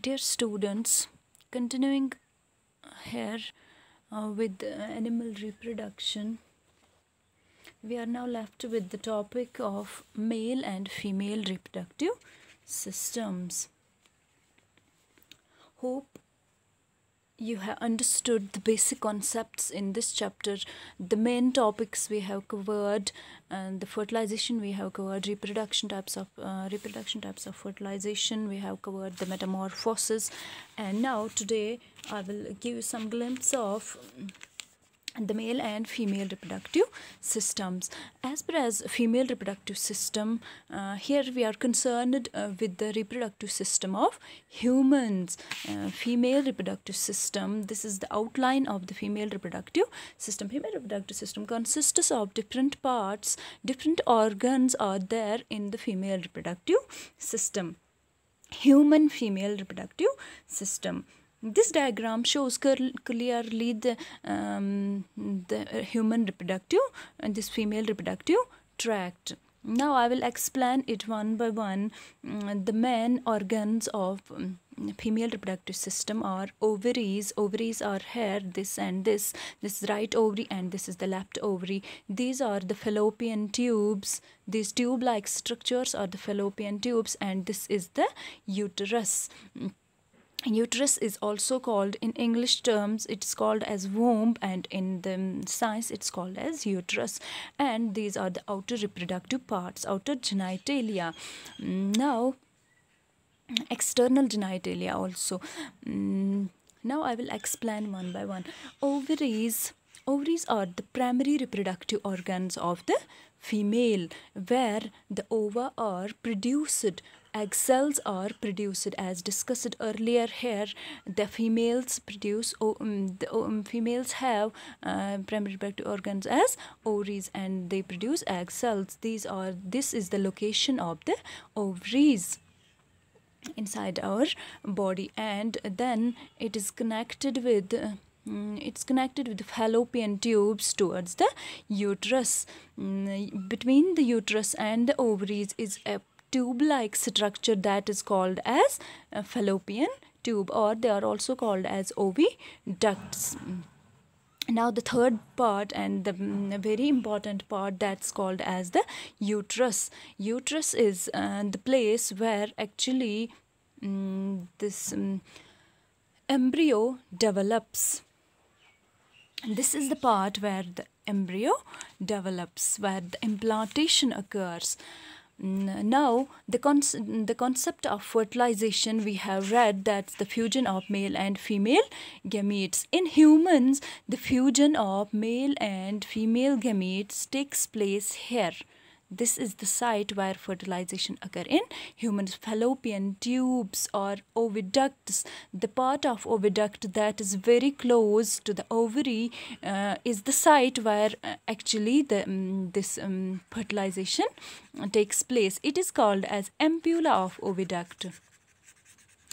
Dear students, continuing here uh, with animal reproduction, we are now left with the topic of male and female reproductive systems. Hope you have understood the basic concepts in this chapter. The main topics we have covered and the fertilization we have covered reproduction types of uh, reproduction types of fertilization. We have covered the metamorphosis. And now today i will give you some glimpse of the male and female reproductive systems. As per as female reproductive system uh, here we are concerned uh, with the reproductive system of humans. Uh, female reproductive system this is the outline of the female reproductive system. Female reproductive system consists of different parts. Different organs are there in the female reproductive system. Human female reproductive system this diagram shows clearly the, um, the human reproductive and this female reproductive tract. Now I will explain it one by one. Um, the main organs of um, female reproductive system are ovaries. Ovaries are here, this and this. This is right ovary and this is the left ovary. These are the fallopian tubes. These tube-like structures are the fallopian tubes and this is the uterus uterus is also called in english terms it's called as womb and in the science it's called as uterus. And these are the outer reproductive parts outer genitalia. Now external genitalia also. Now i will explain one by one. Ovaries. Ovaries are the primary reproductive organs of the female where the ova are produced egg cells are produced as discussed earlier here the females produce um, the um, females have uh, primary reproductive organs as ovaries and they produce egg cells these are this is the location of the ovaries inside our body and then it is connected with uh, it's connected with fallopian tubes towards the uterus. Mm, between the uterus and the ovaries is a tube-like structure that is called as fallopian tube or they are also called as oviducts now the third part and the mm, very important part that's called as the uterus. Uterus is uh, the place where actually um, this um, embryo develops. This is the part where the embryo develops where the implantation occurs now the con- the concept of fertilization we have read that's the fusion of male and female gametes. In humans the fusion of male and female gametes takes place here this is the site where fertilization occur in. Humans fallopian tubes or oviducts the part of oviduct that is very close to the ovary uh, is the site where uh, actually the um, this um, fertilization takes place. It is called as ampulla of oviduct.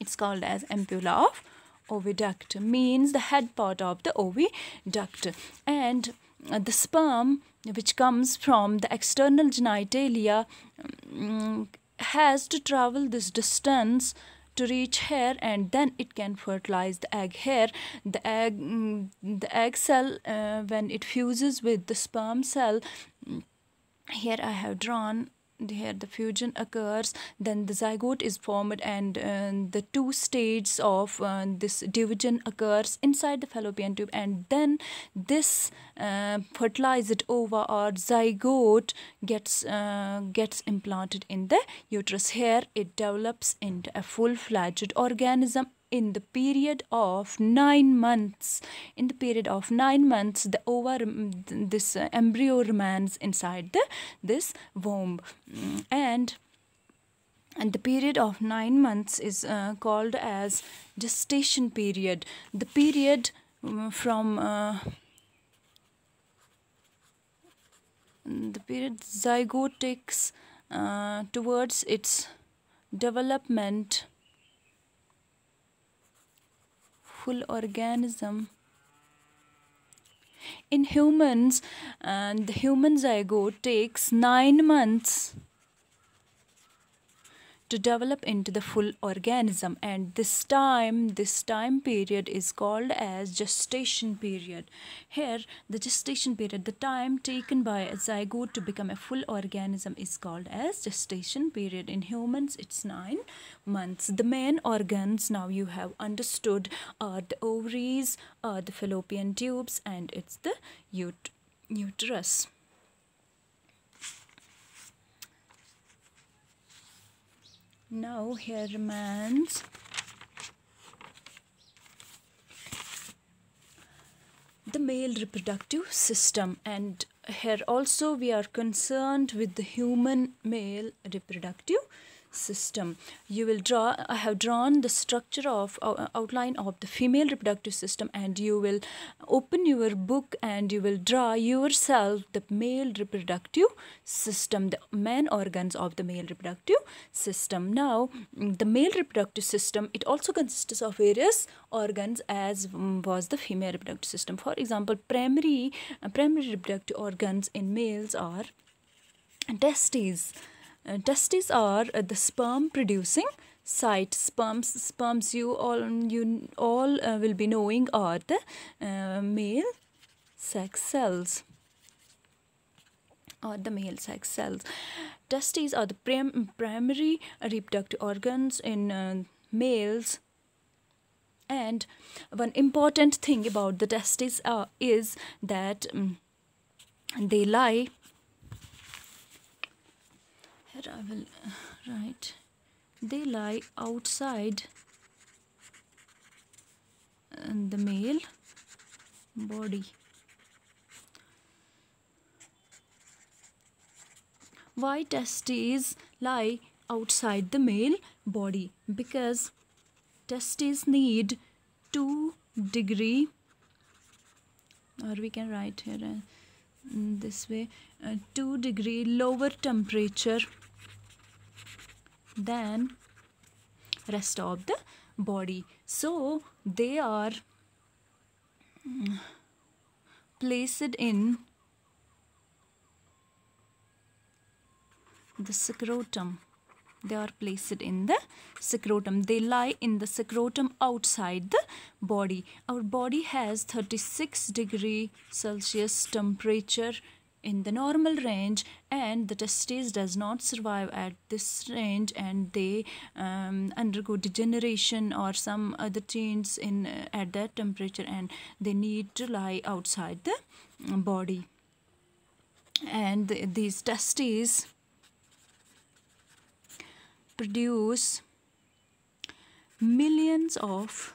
It's called as ampulla of oviduct means the head part of the oviduct. And uh, the sperm which comes from the external genitalia um, has to travel this distance to reach here and then it can fertilize the egg here the egg um, the egg cell uh, when it fuses with the sperm cell here i have drawn here the fusion occurs then the zygote is formed and uh, the two stages of uh, this division occurs inside the fallopian tube and then this uh, fertilized ova or zygote gets uh, gets implanted in the uterus. Here it develops into a full-fledged organism in the period of nine months. In the period of nine months the ova this uh, embryo remains inside the this womb. And and the period of nine months is uh, called as gestation period. The period um, from uh, the period zygote takes uh, towards its development full organism. In humans and the human zygote takes 9 months to develop into the full organism. And this time this time period is called as gestation period. Here the gestation period the time taken by a zygote to become a full organism is called as gestation period. In humans it's 9 months. The main organs now you have understood are the ovaries are the fallopian tubes and it's the ut uterus now here remains the male reproductive system and here also we are concerned with the human male reproductive system. You will draw i have drawn the structure of uh, outline of the female reproductive system and you will open your book and you will draw yourself the male reproductive system the main organs of the male reproductive system. Now the male reproductive system it also consists of various organs as was the female reproductive system. For example primary uh, primary reproductive organs in males are testes uh, testes are uh, the sperm producing site. Sperms sperms you all you all uh, will be knowing are the uh, male sex cells. Or the male sex cells. Testes are the prim primary reproductive organs in uh, males. And one important thing about the testes uh, is that um, they lie here I will write they lie outside uh, the male body. Why testes lie outside the male body? Because testes need 2 degree or we can write here uh, this way uh, 2 degree lower temperature than rest of the body. So they are mm, placed in the scrotum they are placed in the scrotum they lie in the scrotum outside the body. Our body has 36 degree celsius temperature in the normal range and the testes does not survive at this range and they um, undergo degeneration or some other change in uh, at that temperature and they need to lie outside the body. And these testes produce millions of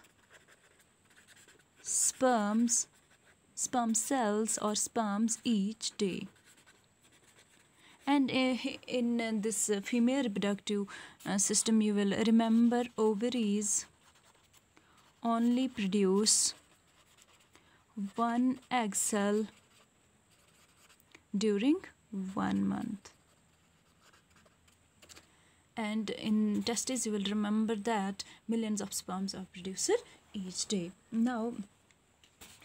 sperms sperm cells or sperms each day. And uh, in uh, this uh, female reproductive system you will remember ovaries only produce one egg cell during one month. And in testes you will remember that millions of sperms are produced each day. Now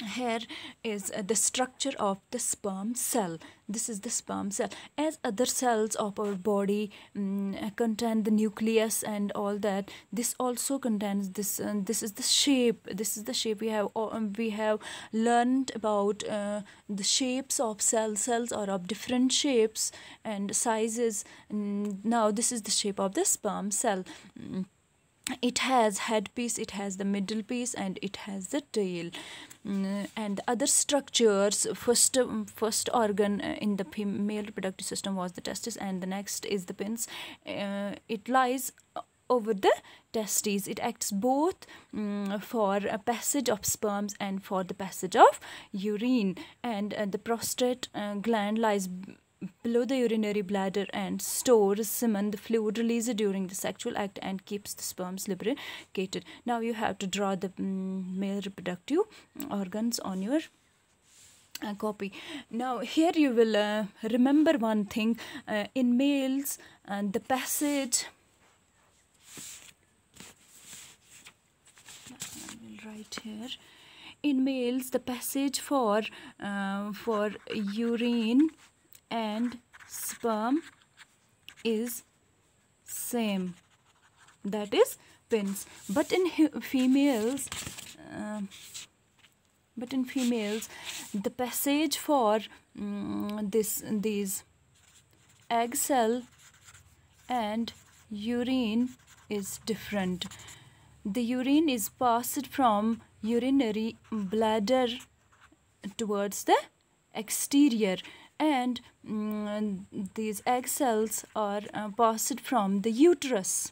here is uh, the structure of the sperm cell. This is the sperm cell. As other cells of our body um, contain the nucleus and all that this also contains this uh, this is the shape. This is the shape we have um, we have learned about uh, the shapes of cell cells are of different shapes and sizes. And now this is the shape of the sperm cell. Mm, it has headpiece it has the middle piece and it has the tail. Mm, and other structures first um, first organ uh, in the male reproductive system was the testis and the next is the penis. Uh, it lies over the testes. It acts both um, for a passage of sperms and for the passage of urine. And uh, the prostate uh, gland lies below the urinary bladder and stores semen, the fluid released during the sexual act and keeps the sperms lubricated. Now you have to draw the um, male reproductive organs on your uh, copy. Now here you will uh, remember one thing uh, in males and uh, the passage write here in males the passage for uh, for urine and sperm is same. That is penis. But in females uh, but in females the passage for um, this these egg cell and urine is different. The urine is passed from urinary bladder towards the exterior and um, these egg cells are uh, passed from the uterus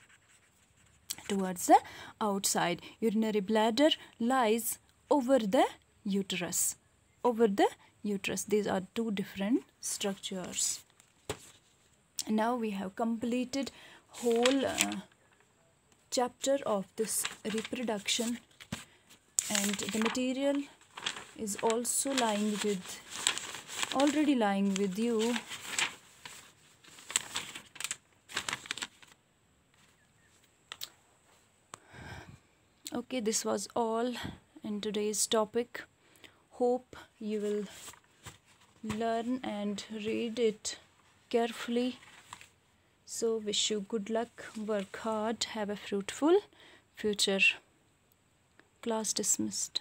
towards the outside. Urinary bladder lies over the uterus over the uterus. These are two different structures. Now we have completed whole uh, chapter of this reproduction and the material is also lying with already lying with you. Okay this was all in today's topic. Hope you will learn and read it carefully. So wish you good luck. Work hard. Have a fruitful future. Class dismissed